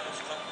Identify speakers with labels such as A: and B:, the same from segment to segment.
A: Carlos Campos.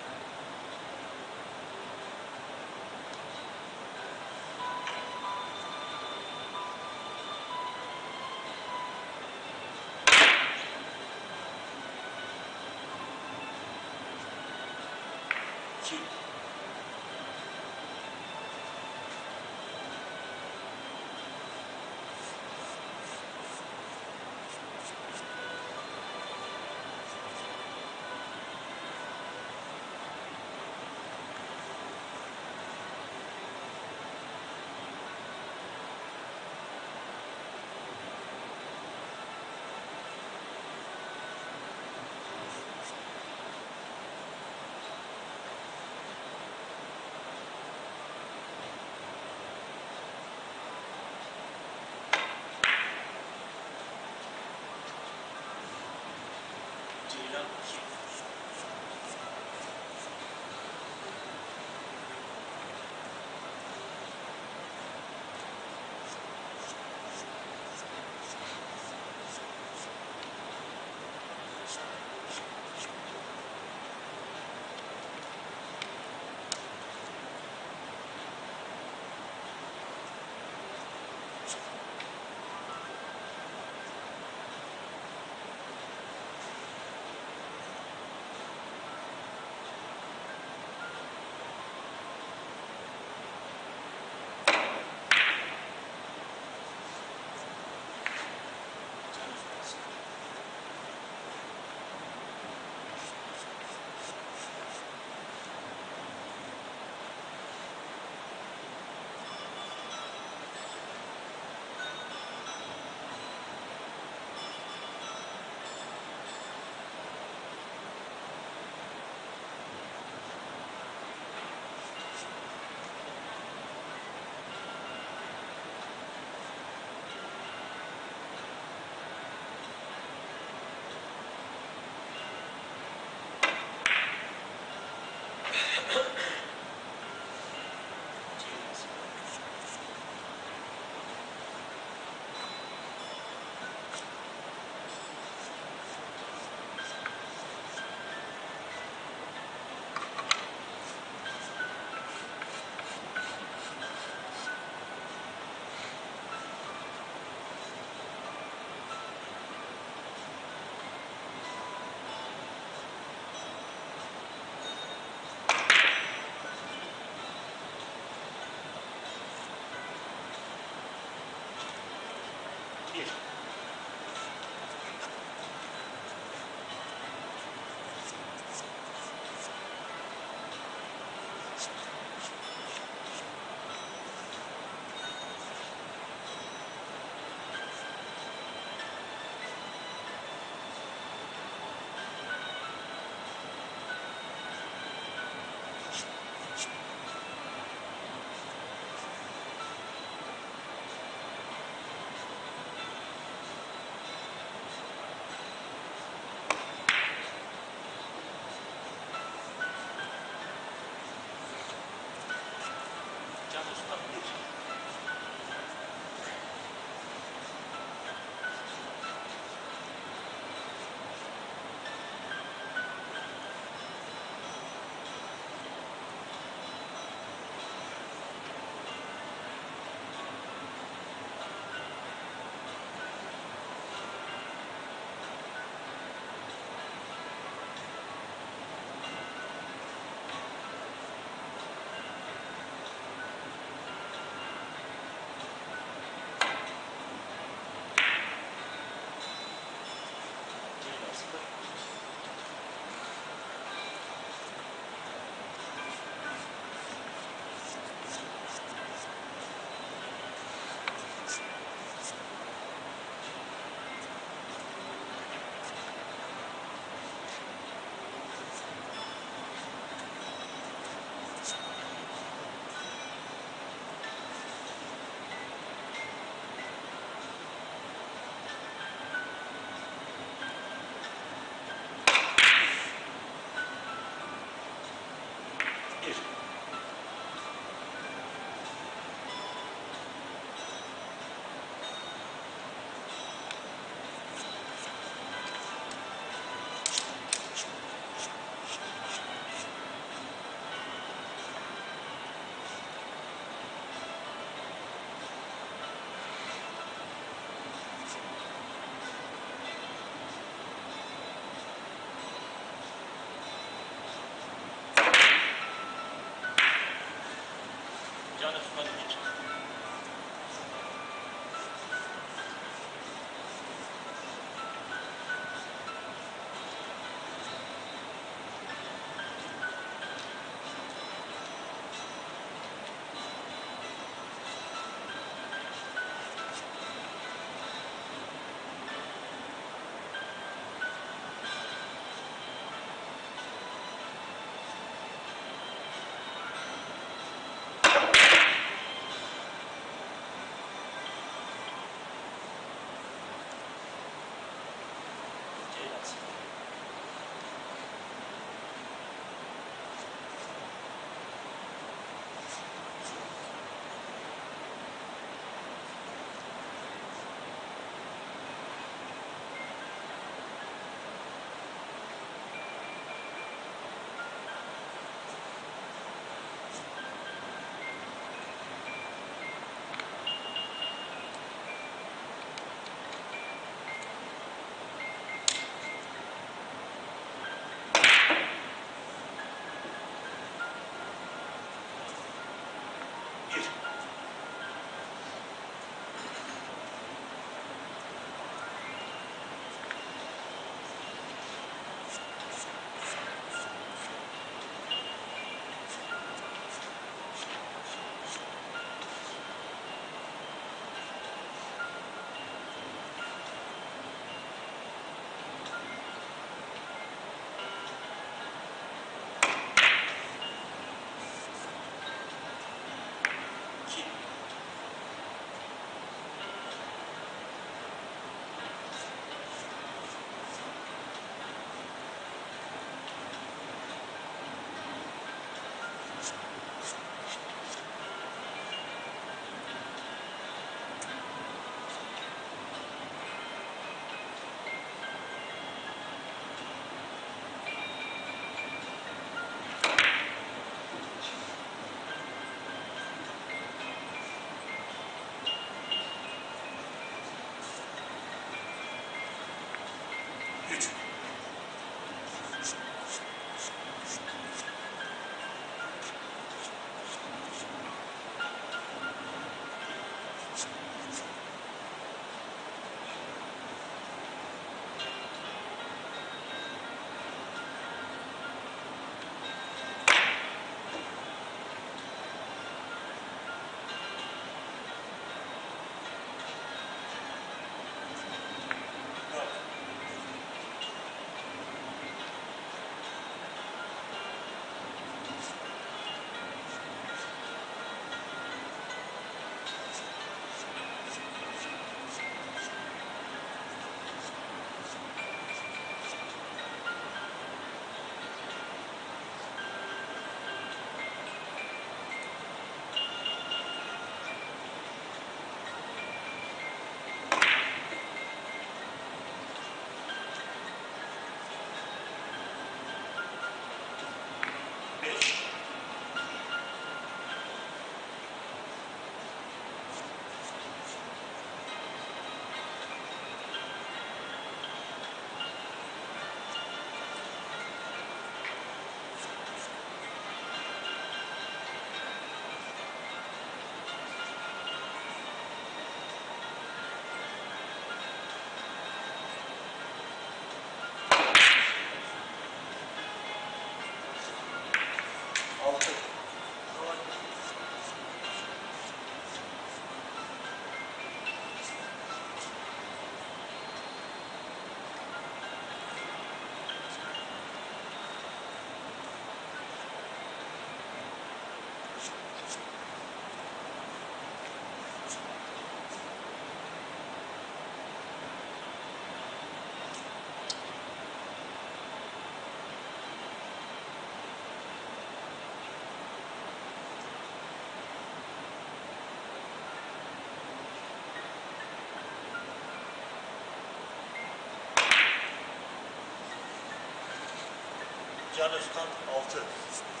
A: Can Özkan altı. Can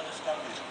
A: Can Özkan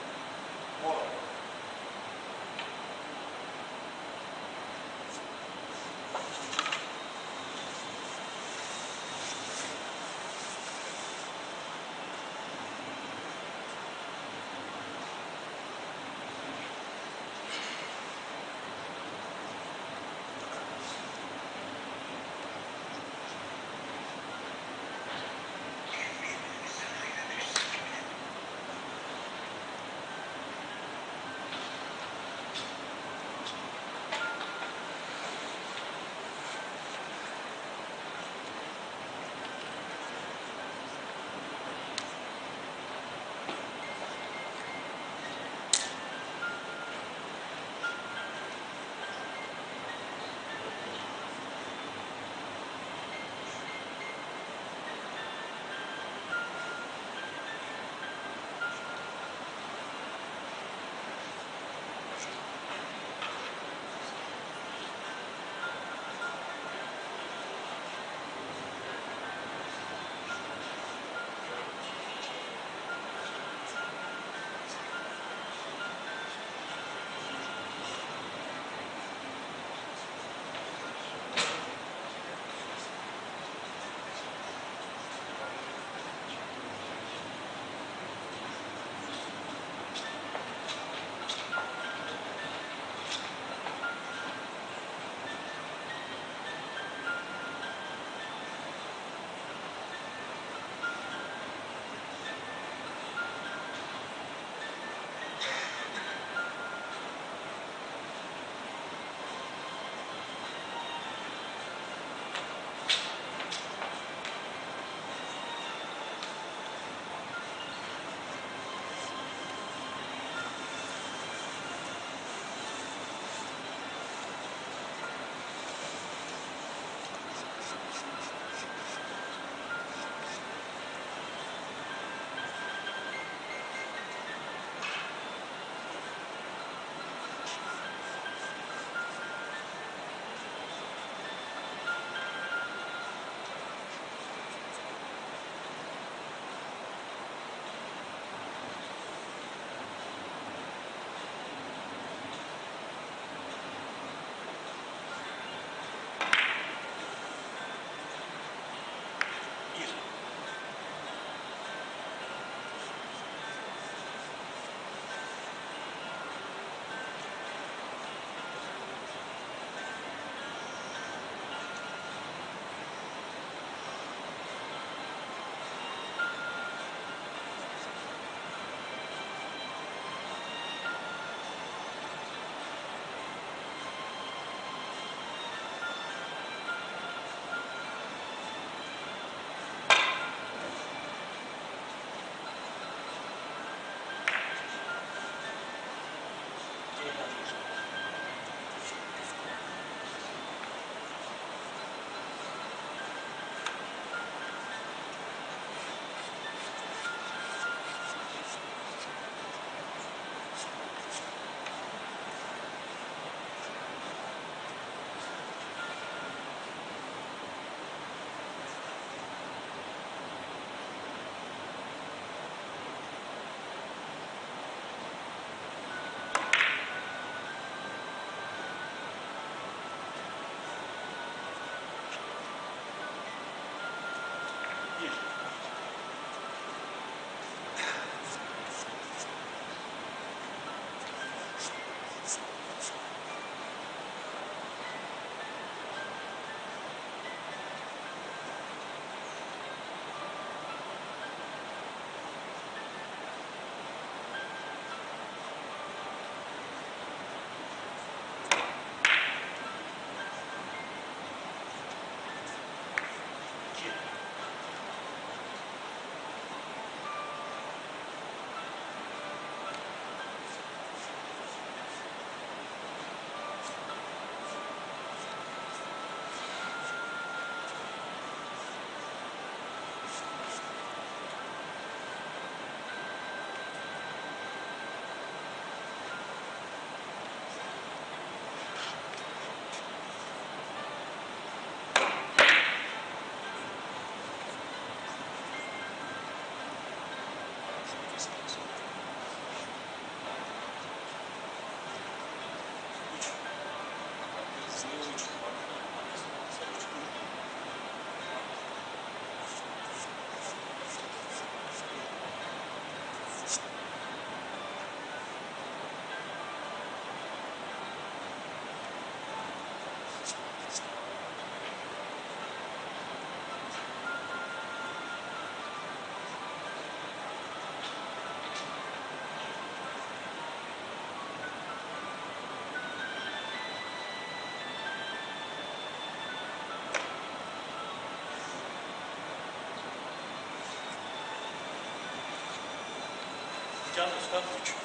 A: Can Özkan 3. Bir.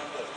A: Ceylan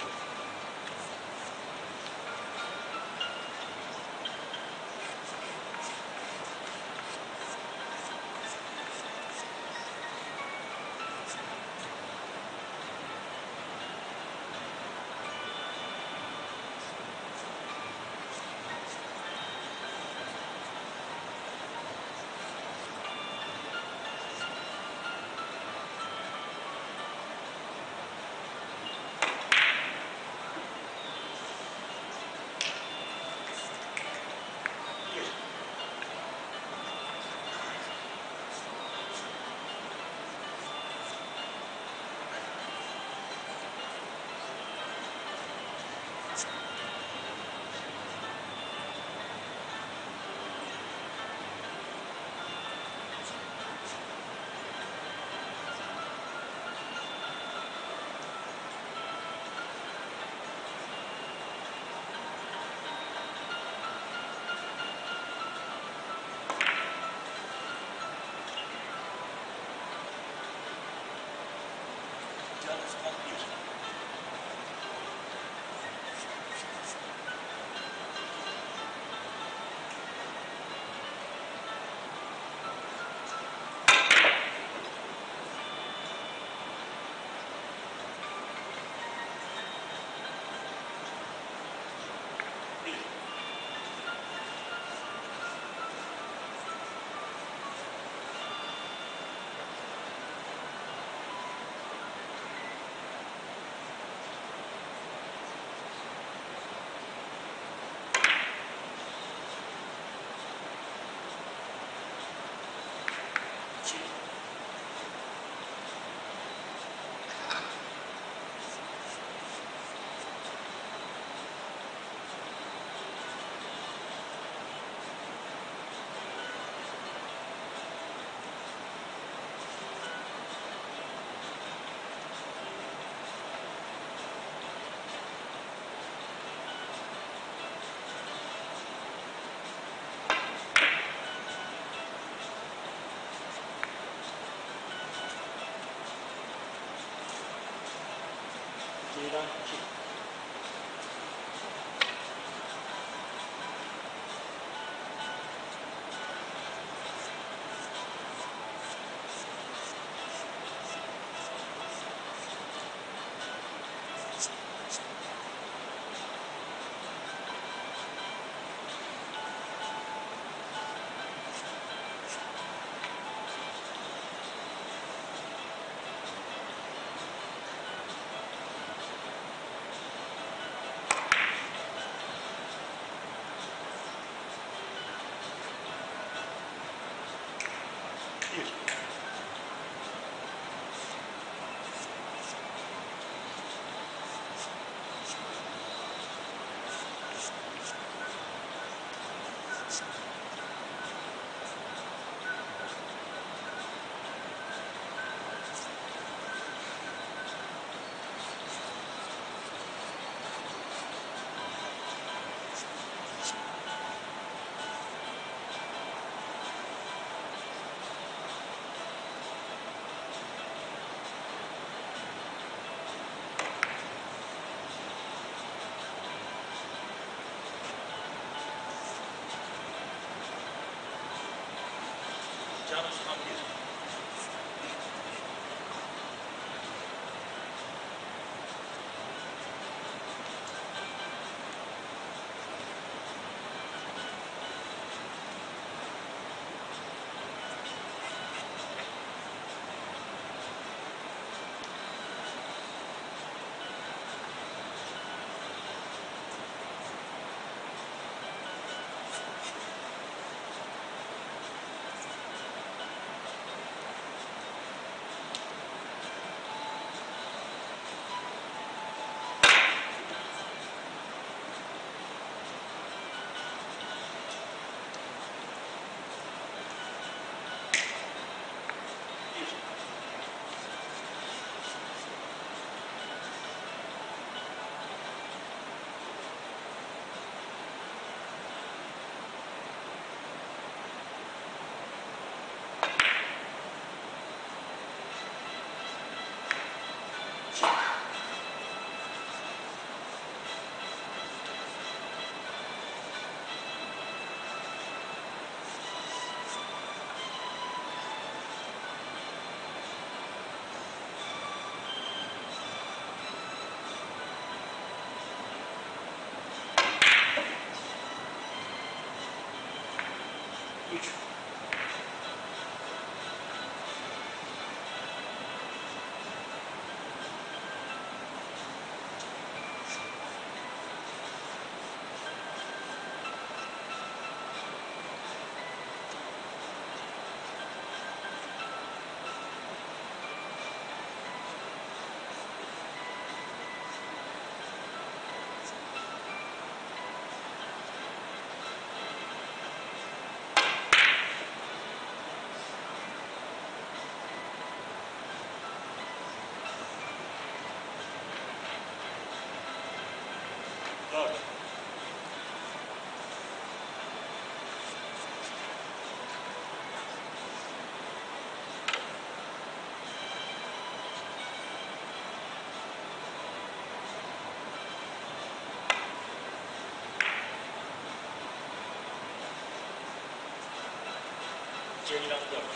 A: 12ラウンド。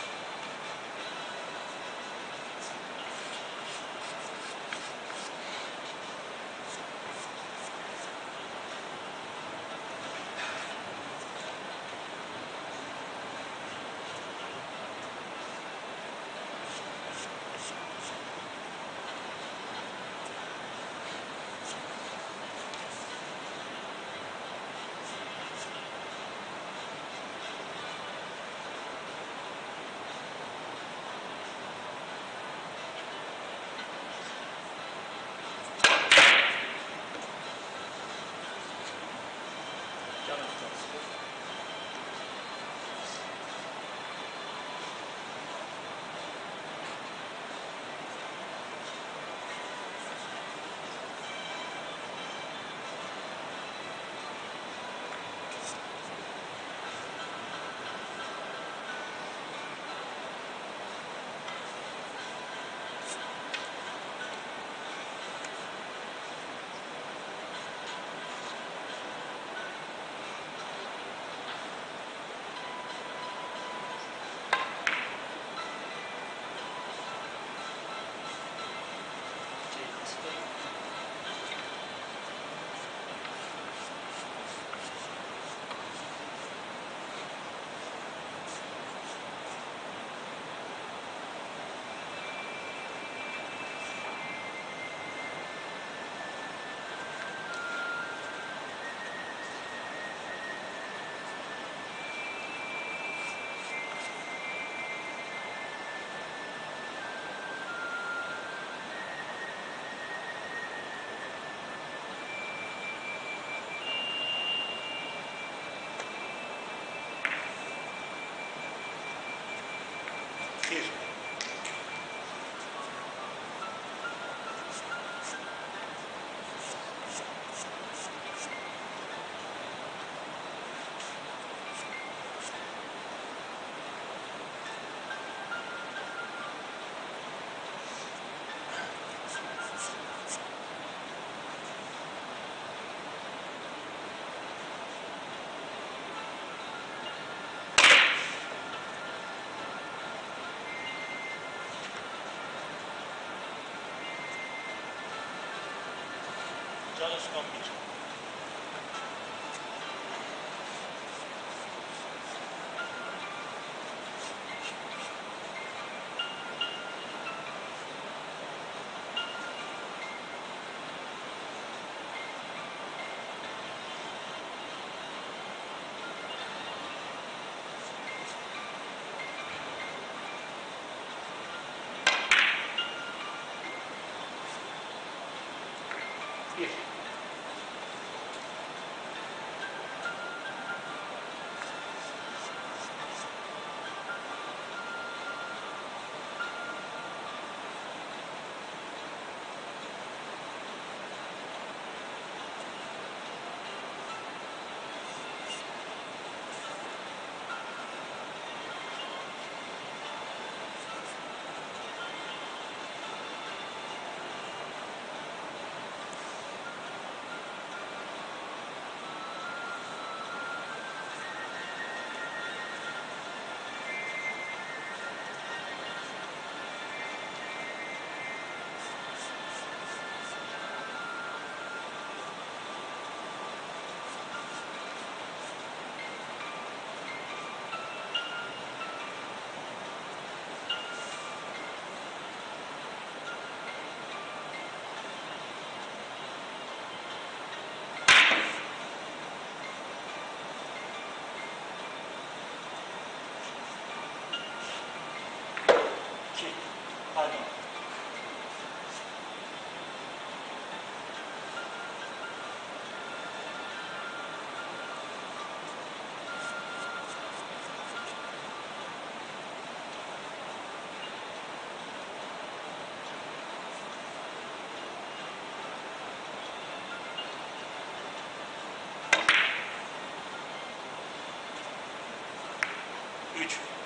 A: future.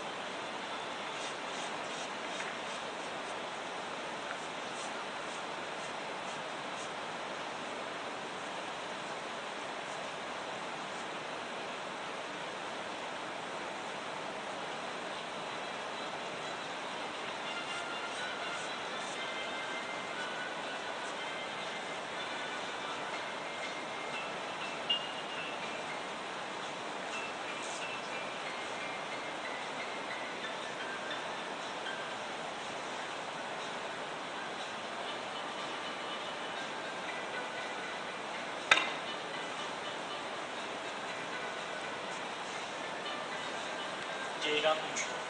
A: Ceylan 3.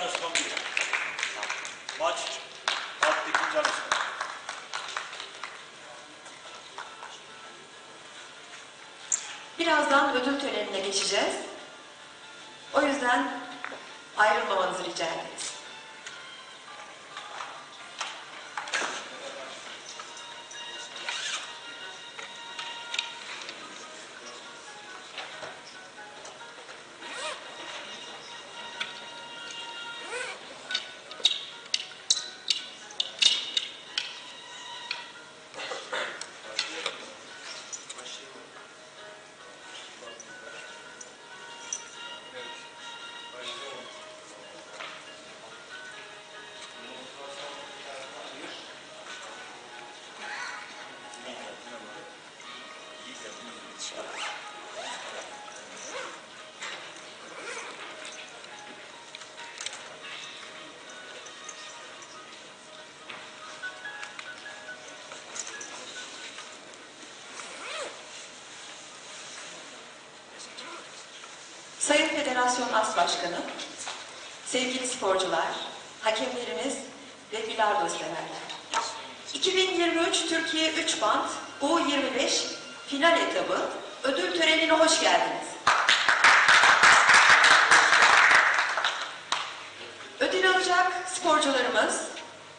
A: 1. Maç Alptekin Can Osman.
B: Birazdan ödül törenine geçeceğiz. O yüzden ayrılmamanızı rica ederiz. Sayın Federasyon As Başkanı, sevgili sporcular, hakemlerimiz ve bilardo severler. 2023 Türkiye 3 band U25 final etabı ödül törenine hoş geldiniz. Ödül alacak sporcularımız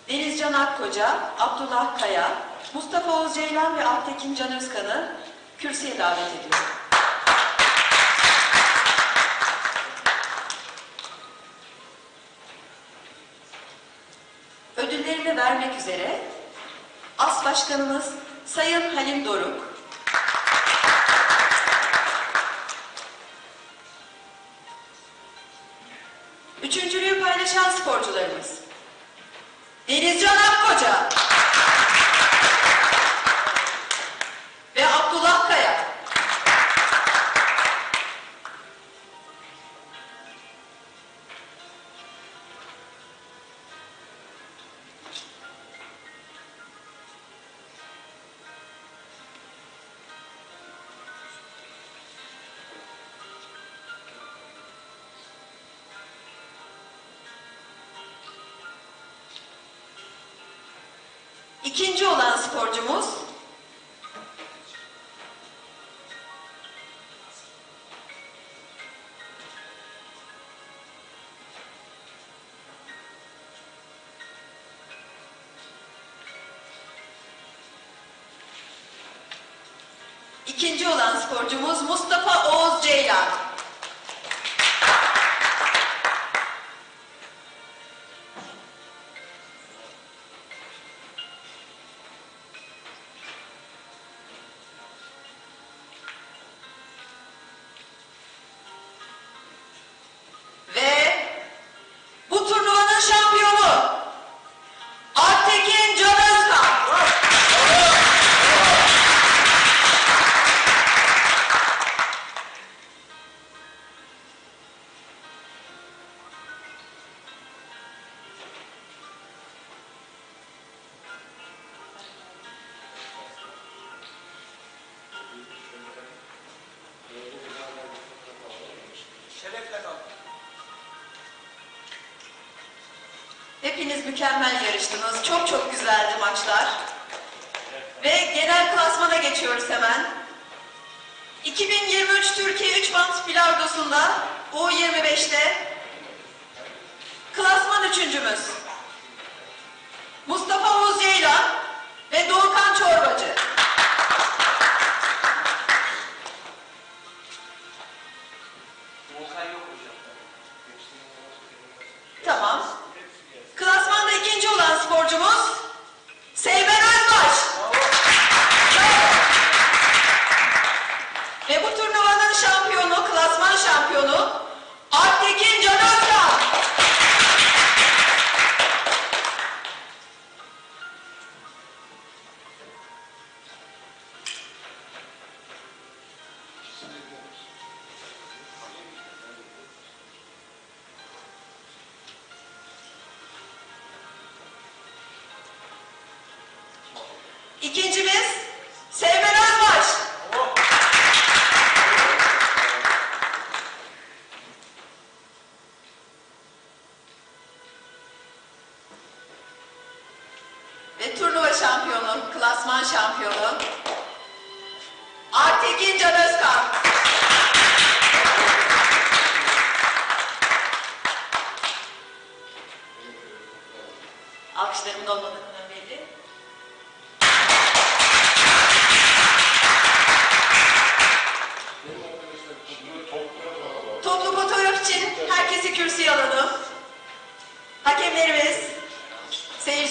B: Denizcan Akkoca, Abdullah Kaya, Mustafa Oğuz Ceylan ve Altekin Can Özkan'ı kürsüye davet ediyorum. Üzere. As Başkanımız Sayın Halim Doruk, üçüncülüğü paylaşan sporcularımız İkinci olan sporcumuz Mustafa mükemmel yarıştınız. Çok çok güzeldi maçlar. Ve genel klasmana geçiyoruz hemen. 2023 Türkiye 3 band bilardosunda U25'te klasman üçüncümüz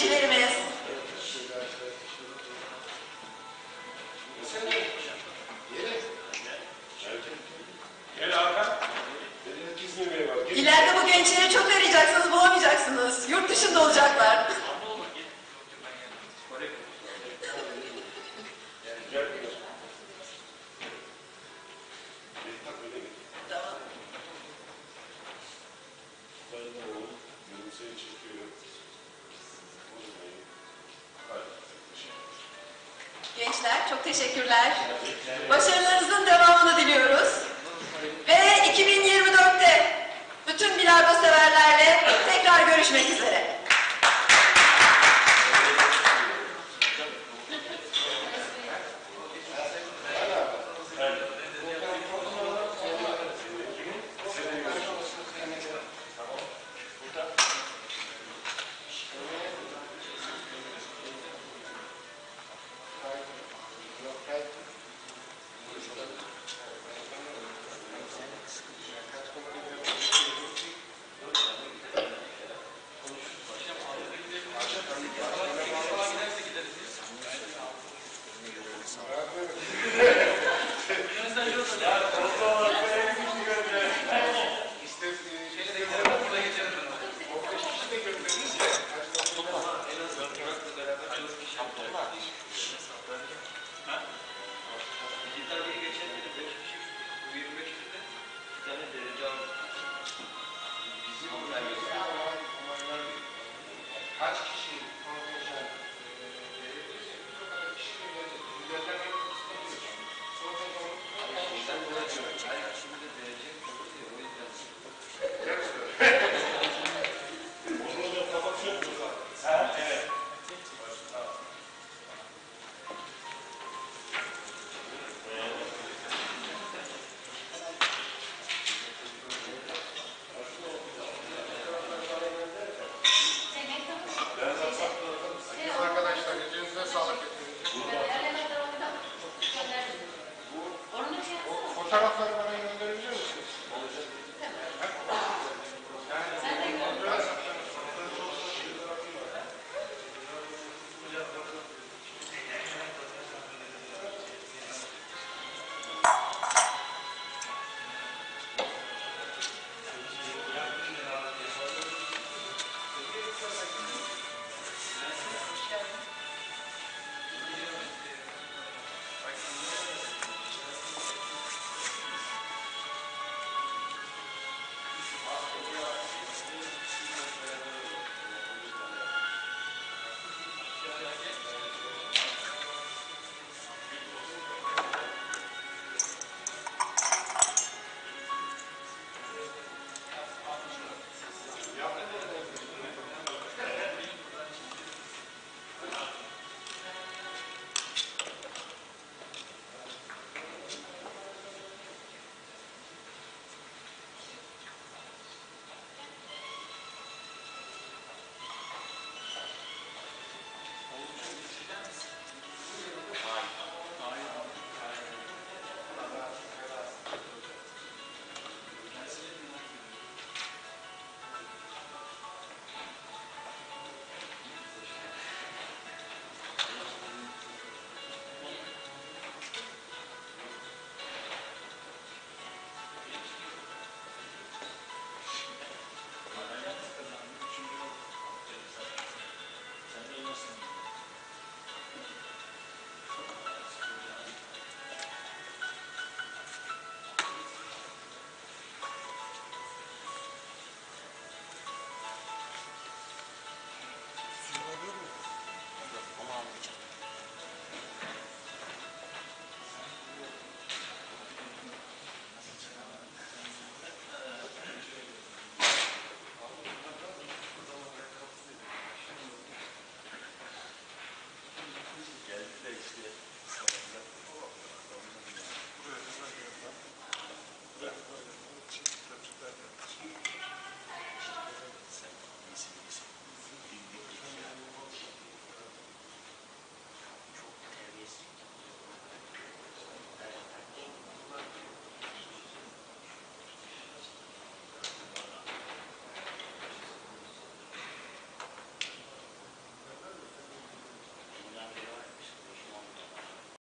C: Wait a minute.